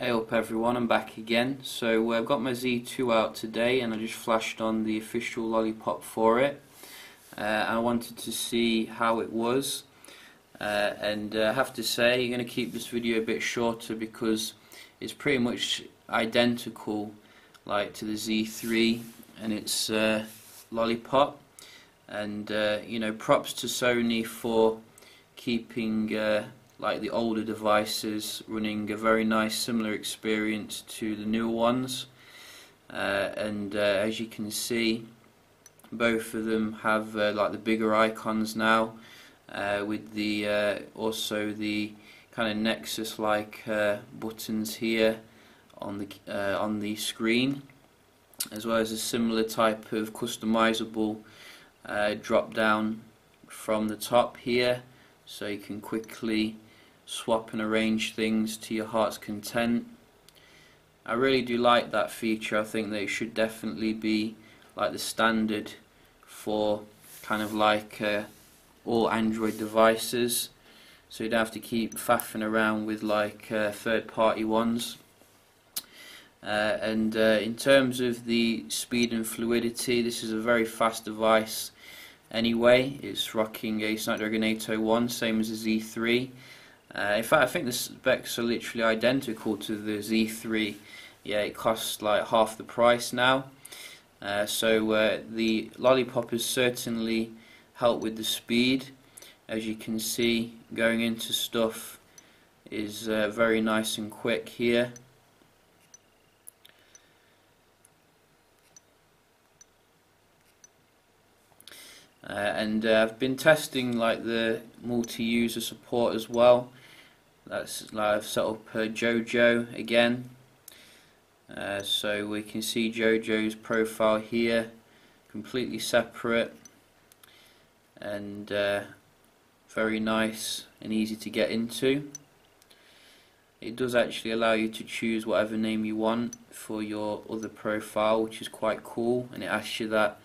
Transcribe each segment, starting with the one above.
Hey up everyone, I'm back again. So uh, I've got my Z2 out today and I just flashed on the official lollipop for it. Uh, I wanted to see how it was uh, and uh, I have to say I'm going to keep this video a bit shorter because it's pretty much identical like to the Z3 and its uh, lollipop and uh, you know props to Sony for keeping like the older devices running a very nice similar experience to the newer ones. Uh, and uh, as you can see both of them have uh, like the bigger icons now uh, with the uh, also the kind of Nexus like uh, buttons here on the on the screen as well as a similar type of customizable drop down from the top here. So you can quickly swap and arrange things to your heart's content. I really do like that feature. I think that it should definitely be like the standard for kind of like uh, all Android devices. So you don't have to keep faffing around with like uh, third party ones. Uh, and uh, in terms of the speed and fluidity, this is a very fast device anyway. It's rocking a Snapdragon 801, same as the Z3. Uh, in fact, I think the specs are literally identical to the Z3. Yeah, it costs like half the price now. Uh, so uh, the Lollipop has certainly helped with the speed. As you can see, going into stuff is uh, very nice and quick here. Uh, and uh, I've been testing like the multi-user support as well. That's like I've set up uh, Jojo again. Uh, so we can see Jojo's profile here completely separate. And uh, very nice and easy to get into. It does actually allow you to choose whatever name you want for your other profile which is quite cool. And it asks you that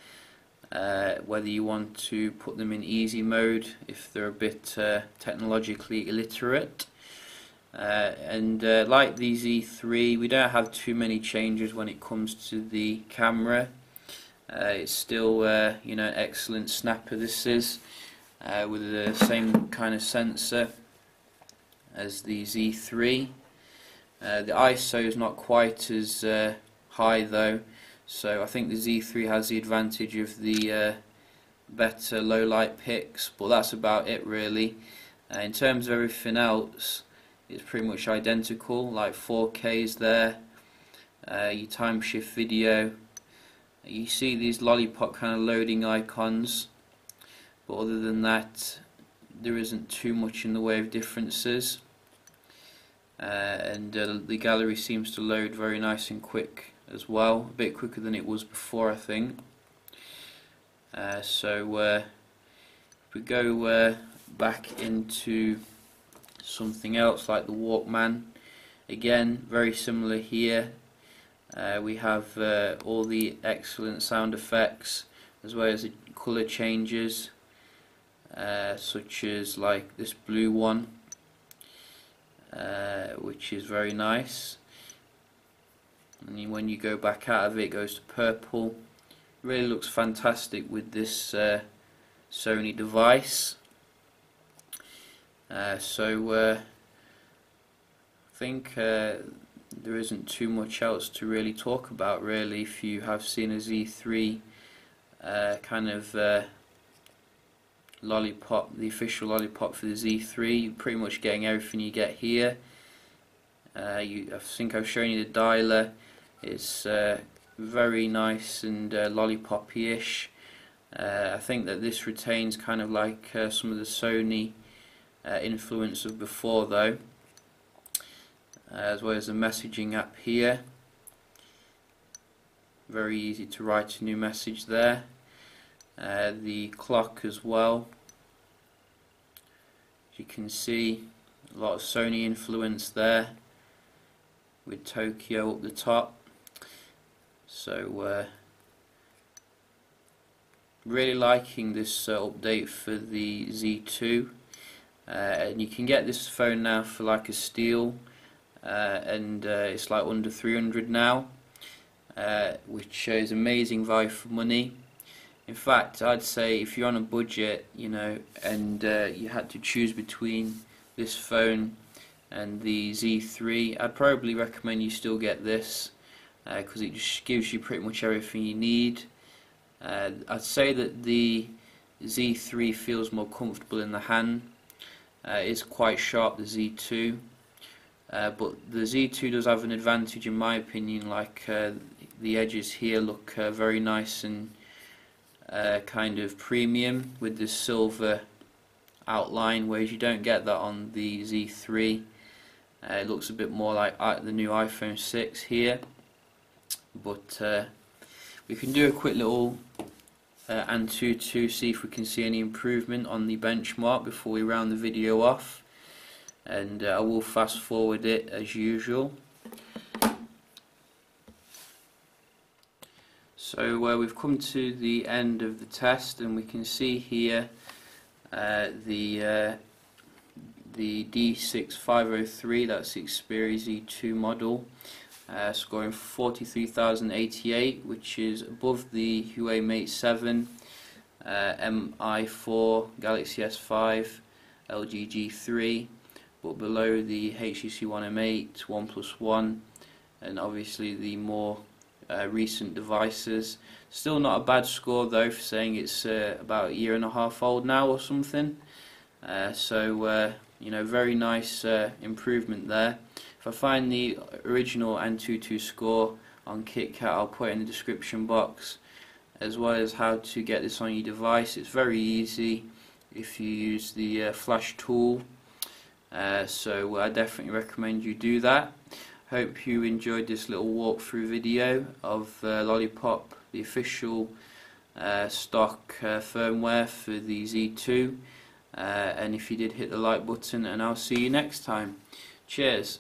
uh, whether you want to put them in easy mode if they're a bit uh, technologically illiterate. Uh, and uh, like the Z3 we don't have too many changes when it comes to the camera. Uh, it's still uh, you know excellent snapper this is with the same kind of sensor as the Z3 uh, the ISO is not quite as high though so I think the Z3 has the advantage of the better low light pics but that's about it really. In terms of everything else it's pretty much identical like 4K is there uh, your time shift video. You see these lollipop kind of loading icons but other than that there isn't too much in the way of differences. Uh, and uh, the gallery seems to load very nice and quick as well a bit quicker than it was before I think. Uh, so uh, if we go uh, back into something else like the Walkman again very similar here. Uh, we have uh, all the excellent sound effects as well as the color changes uh, such as like this blue one which is very nice and when you go back out of it, it goes to purple. Really looks fantastic with this uh, Sony device. Uh, so uh, I think uh, there isn't too much else to really talk about really if you have seen a Z3 uh, kind of uh, lollipop, the official lollipop for the Z3 you're pretty much getting everything you get here. You, I think I've shown you the dialer it's very nice and lollipop-ish. I think that this retains kind of like some of the Sony uh, influence of before though uh, as well as the messaging app here. Very easy to write a new message there. Uh, the clock as well. As you can see a lot of Sony influence there with Tokyo up the top so uh, really liking this uh, update for the Z2 uh, and you can get this phone now for like a steal uh, and uh, it's like under 300 now, uh, which is amazing value for money. In fact, I'd say if you're on a budget, you know, and you had to choose between this phone and the Z3, I'd probably recommend you still get this because uh, it just gives you pretty much everything you need. Uh, I'd say that the Z3 feels more comfortable in the hand. Uh, it's quite sharp, the Z2. Uh, but the Z2 does have an advantage in my opinion, like uh, the edges here look uh, very nice and kind of premium with the silver outline, whereas you don't get that on the Z3. Uh, it looks a bit more like the new iPhone 6 here, but uh, we can do a quick little uh, Antutu, see if we can see any improvement on the benchmark before we round the video off. And uh, I will fast forward it as usual. So uh, we've come to the end of the test and we can see here uh, the uh, the D6503, that's the Xperia Z2 model, uh, scoring 43,088, which is above the Huawei Mate 7, uh, MI4, Galaxy S5, LG G3, but below the HTC One M8, OnePlus One, and obviously the more uh, recent devices. Still not a bad score though for saying it's uh, about a year and a half old now or something. Uh, so uh, you know, very nice improvement there. If I find the original Antutu score on KitKat, I'll put it in the description box, as well as how to get this on your device. It's very easy if you use the uh, flash tool. Uh, so I definitely recommend you do that. Hope you enjoyed this little walkthrough video of uh, Lollipop, the official uh, stock uh, firmware for the Z2. Uh, and if you did hit the like button and I'll see you next time cheers